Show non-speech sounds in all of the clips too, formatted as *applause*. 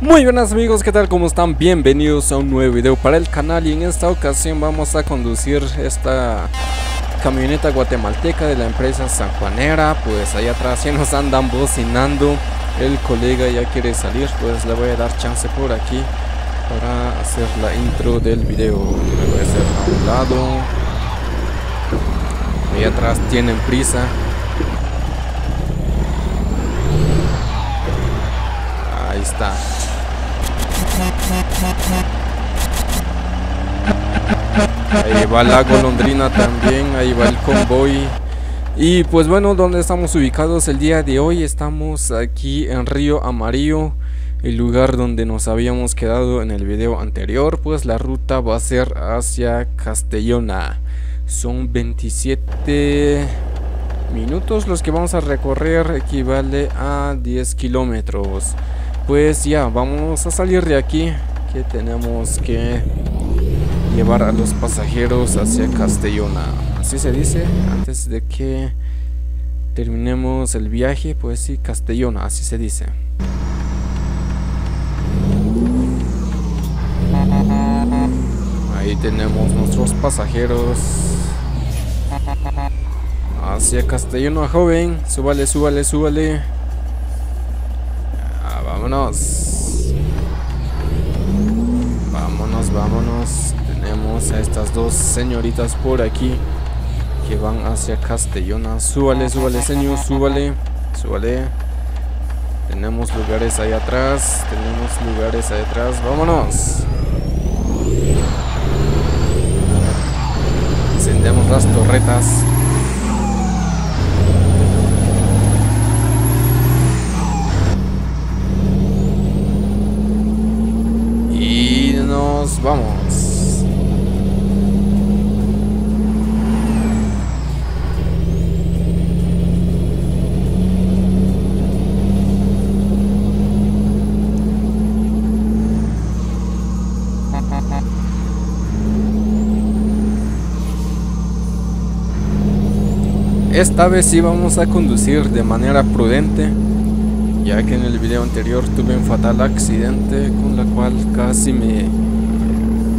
Muy buenas amigos, ¿qué tal? ¿Cómo están? Bienvenidos a un nuevo video para el canal y en esta ocasión vamos a conducir esta camioneta guatemalteca de la empresa sanjuanera. Pues allá atrás ya nos andan bocinando, el colega ya quiere salir, pues le voy a dar chance por aquí para hacer la intro del video. Me voy a hacer a un lado. Ahí atrás tienen prisa. Ahí está Ahí va la golondrina también, ahí va el convoy. Y pues bueno, donde estamos ubicados el día de hoy? Estamos aquí en Río Amarillo, el lugar donde nos habíamos quedado en el video anterior. Pues la ruta va a ser hacia Castellona. Son 27 minutos los que vamos a recorrer, equivale a 10 kilómetros. Pues ya, vamos a salir de aquí, que tenemos que llevar a los pasajeros hacia Castellona. Así se dice, antes de que terminemos el viaje, pues sí, Castellona, así se dice. Ahí tenemos nuestros pasajeros hacia Castellona, joven. Súbale, súbale, súbale. Vámonos, vámonos tenemos a estas dos señoritas por aquí que van hacia Castellona. Súbale, súbale, señor, súbale, súbale. Tenemos lugares ahí atrás, tenemos lugares ahí atrás. Vámonos. Encendemos las torretas. Y vamos. Esta vez sí vamos a conducir de manera prudente, ya que en el video anterior tuve un fatal accidente con la cual casi me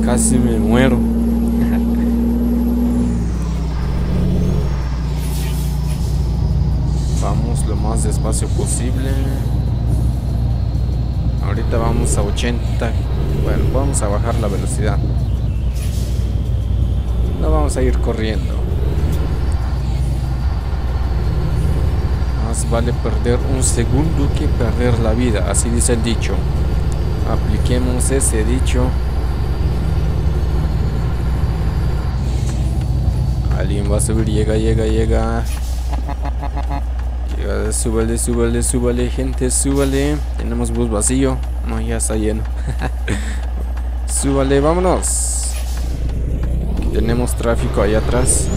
casi me muero. vamos lo más despacio posible. Ahorita vamos a 80. Bueno, vamos a bajar la velocidad. No vamos a ir corriendo. vale perder un segundo que perder la vida, así dice el dicho. Apliquemos ese dicho. Alguien va a subir, llega, llega, llega. Llega, súbale, súbale, súbale, gente, súbale. Tenemos bus vacío. No, ya está lleno. *laughs* súbale, vámonos. tenemos tráfico allá atrás.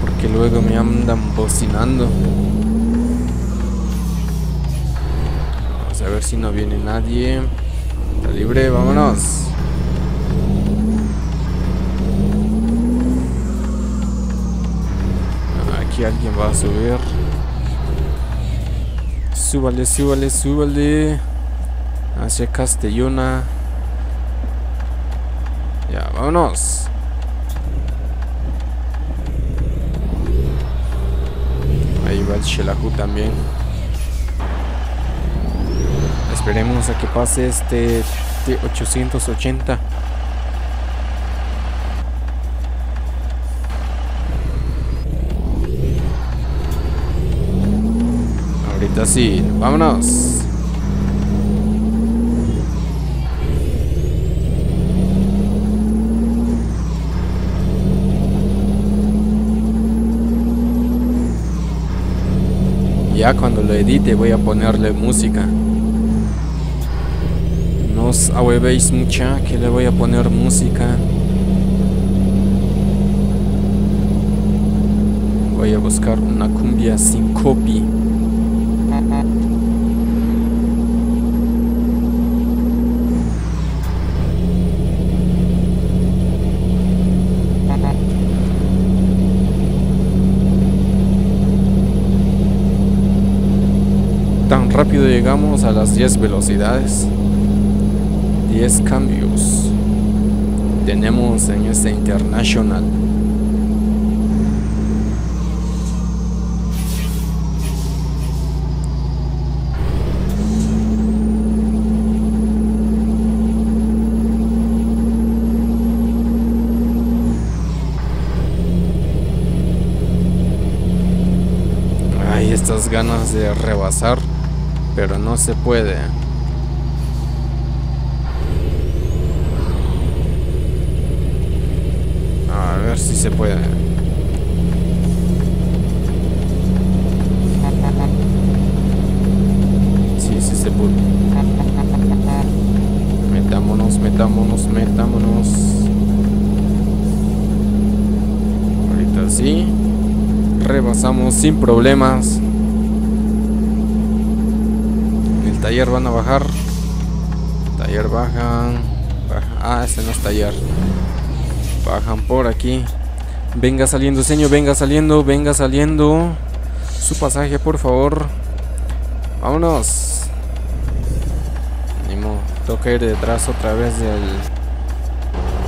Porque luego me andan bocinando. a ver si no viene nadie. Está libre, vámonos. Aquí alguien va a subir. Súbale, súbale, súbale. Hacia Castellona. Ya, vámonos. Ahí va el Shelahu también. Esperemos a que pase este T880. Ahorita sí, vámonos. Ya cuando lo edite voy a ponerle música os ahuevéis mucha que le voy a poner música. Voy a buscar una cumbia sin copy. Llegamos a las 10 velocidades. 10 cambios tenemos en este International. Ganas de rebasar, pero no se puede. A ver si se puede. Sí, sí se puede. Metámonos, metámonos, metámonos. Ahorita sí. Rebasamos sin problemas. En el taller van a bajar. Taller bajan. baja. Ah, este no es taller. Bajan por aquí. Venga saliendo, señor. Venga saliendo. Venga saliendo. Su pasaje, por favor. Vámonos. Toca ir detrás otra vez del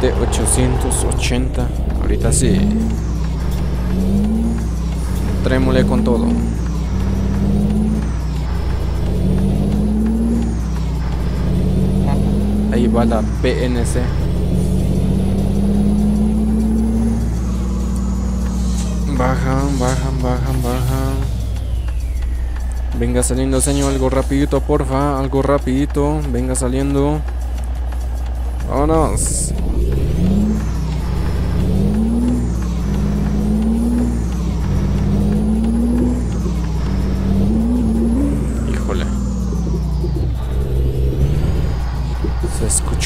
T880. Ahorita sí. Trémole con todo. Ahí va la PNC. Bajan, bajan, bajan, bajan. Venga saliendo, señor, algo rapidito, porfa, algo rapidito. Venga saliendo. Vámonos.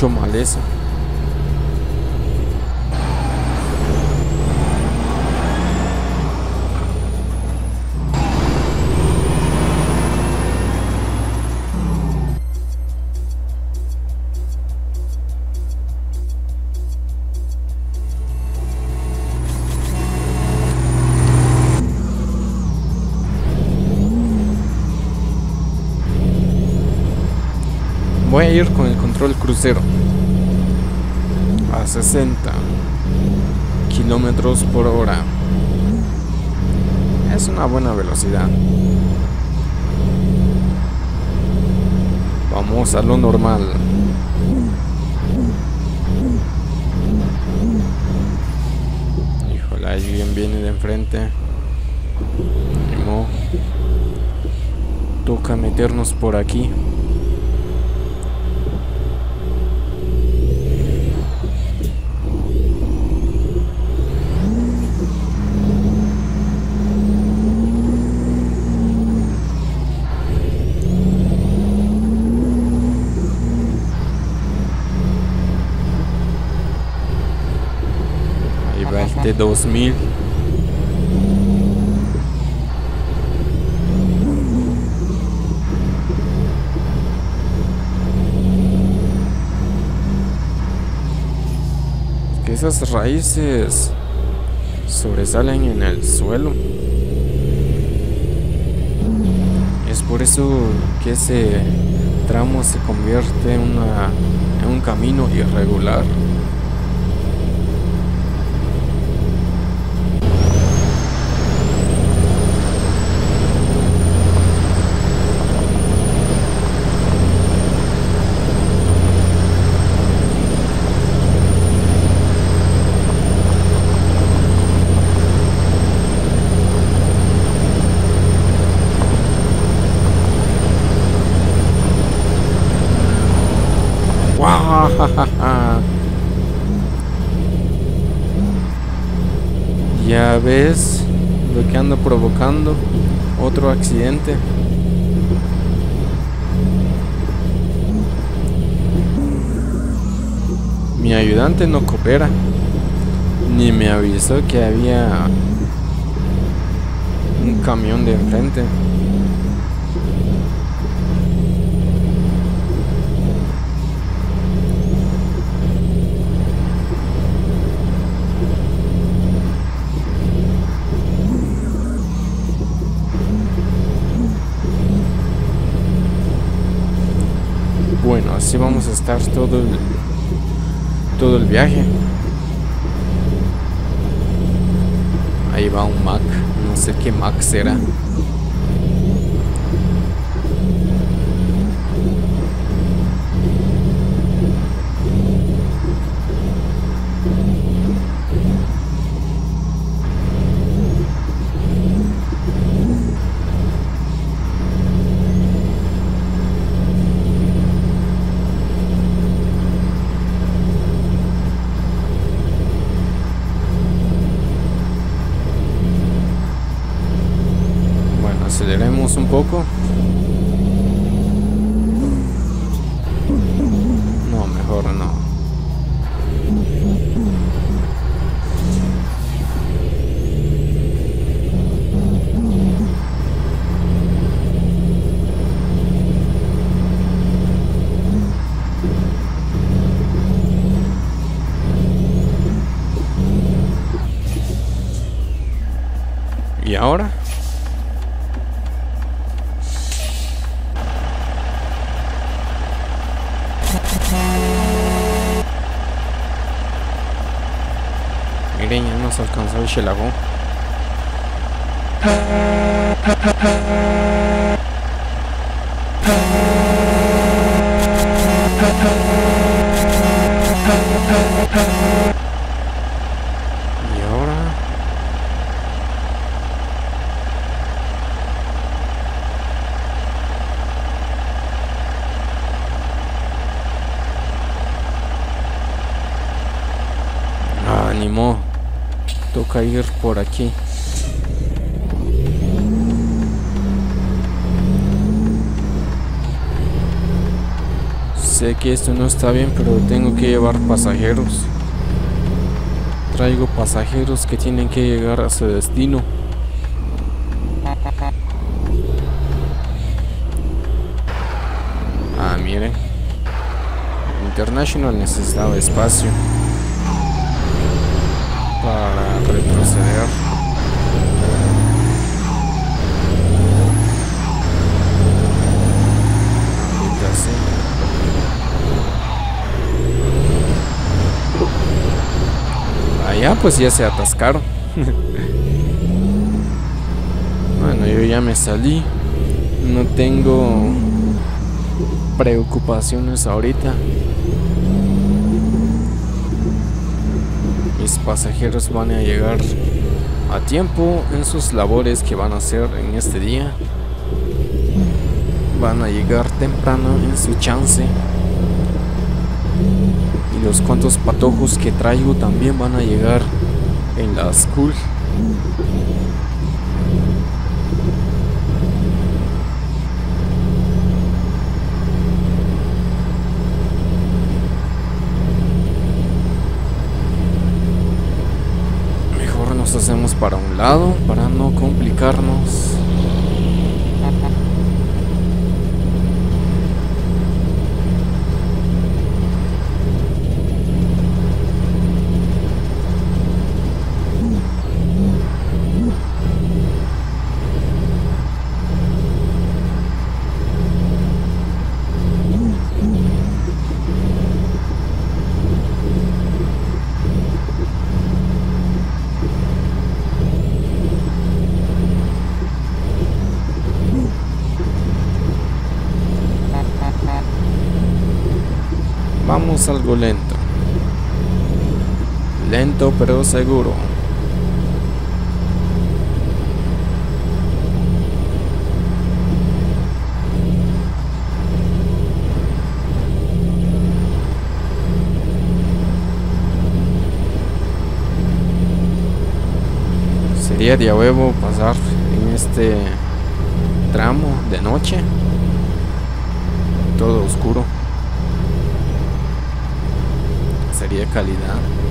Se escuchó Voy a ir con el control crucero a 60 kilómetros por hora. Es una buena velocidad. Vamos a lo normal. Híjole, alguien viene de enfrente. Toca meternos por aquí. Ahí va el T2000. Que esas raíces sobresalen en el suelo. Es por eso que ese tramo se convierte en, una, en un camino irregular. *laughs* Ya ves lo que ando provocando. Otro accidente. Mi ayudante no coopera. Ni me avisó que había un camión de enfrente. Así vamos a estar todo el, todo el viaje. Ahí va un Mac, no sé qué Mac será. Un poco. No, mejor no. ¿Y ahora? Alcanzó el Shelago. Y ahora... Ah, ni modo. Toca ir por aquí. Sé que esto no está bien, pero tengo que llevar pasajeros. Traigo pasajeros que tienen que llegar a su destino. Ah, miren. International necesitaba espacio para retroceder. Ahorita sí. Pues ya se atascaron. bueno, yo ya me salí. No tengo preocupaciones ahorita. mis pasajeros van a llegar a tiempo en sus labores que van a hacer en este día. Van a llegar temprano en su chance. Los cuantos patojos que traigo también van a llegar en la school. nos hacemos para un lado para no complicarnos. Algo lento. Lento pero seguro. Sería de huevo pasar en este tramo de noche. Todo oscuro. Sería calidad.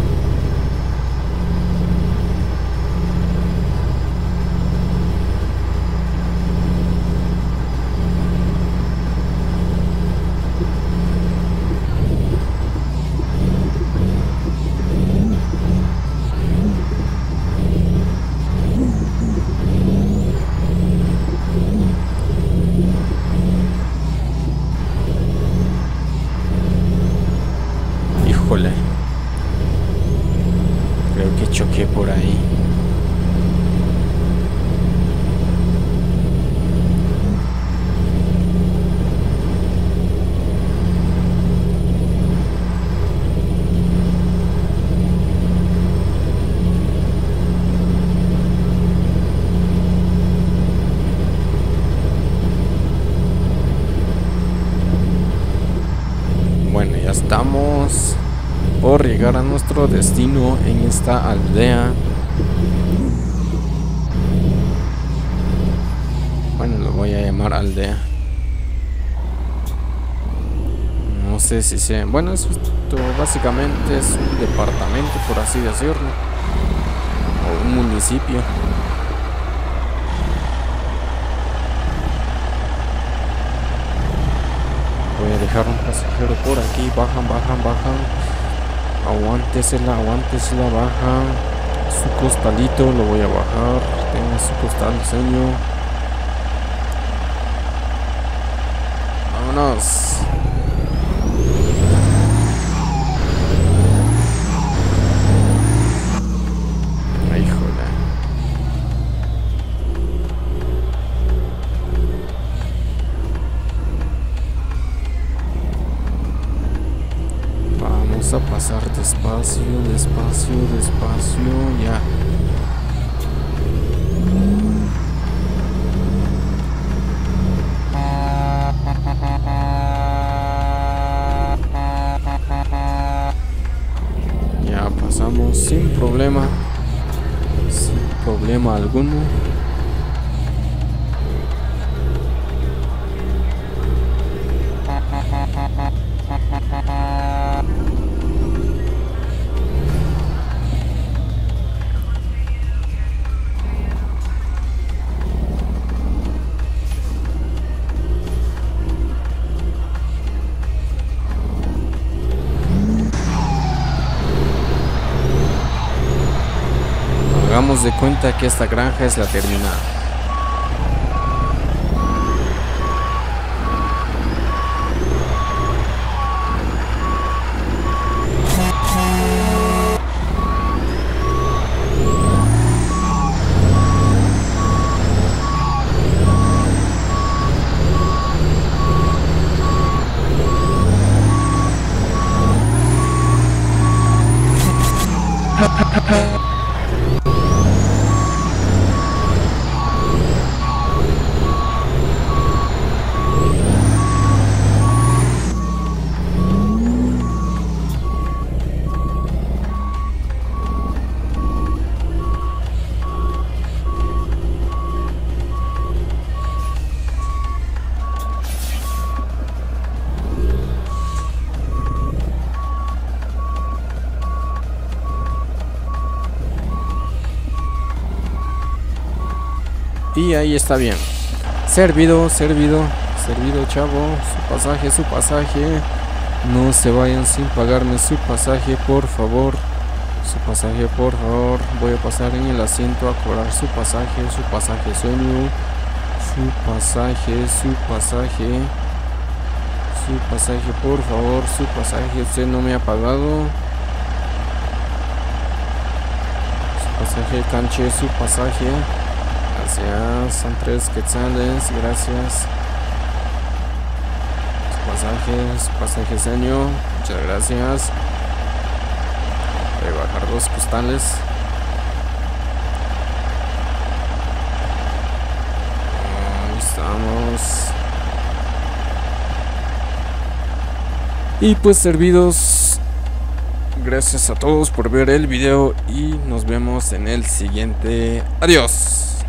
Llegar a nuestro destino en esta aldea. Bueno, lo voy a llamar aldea. No sé si sea... Bueno, esto básicamente es un departamento, por así decirlo. O un municipio. Voy a dejar un pasajero por aquí. Bajan, bajan, bajan. Aguántesela, aguántesela, baja. Su costalito lo voy a bajar. Tenga su costal, señor. Vámonos. Híjole. Vamos a pasar despacio, despacio, despacio, ya. Ya pasamos sin problema, sin problema alguno. De cuenta que esta granja es la terminal. Ahí está bien. Servido, servido, servido, chavo. Su pasaje, su pasaje. No se vayan sin pagarme su pasaje, por favor. Su pasaje, por favor. Voy a pasar en el asiento a cobrar su pasaje, su pasaje sueño. Su pasaje, su pasaje. Su pasaje, por favor. Su pasaje, usted no me ha pagado. Su pasaje, canche, su pasaje. Gracias, son tres quetzales, gracias. Su pasaje, su pasaje señor, muchas gracias. Voy a bajar dos postales. Ahí estamos. Y pues servidos, gracias a todos por ver el video y nos vemos en el siguiente. Adiós.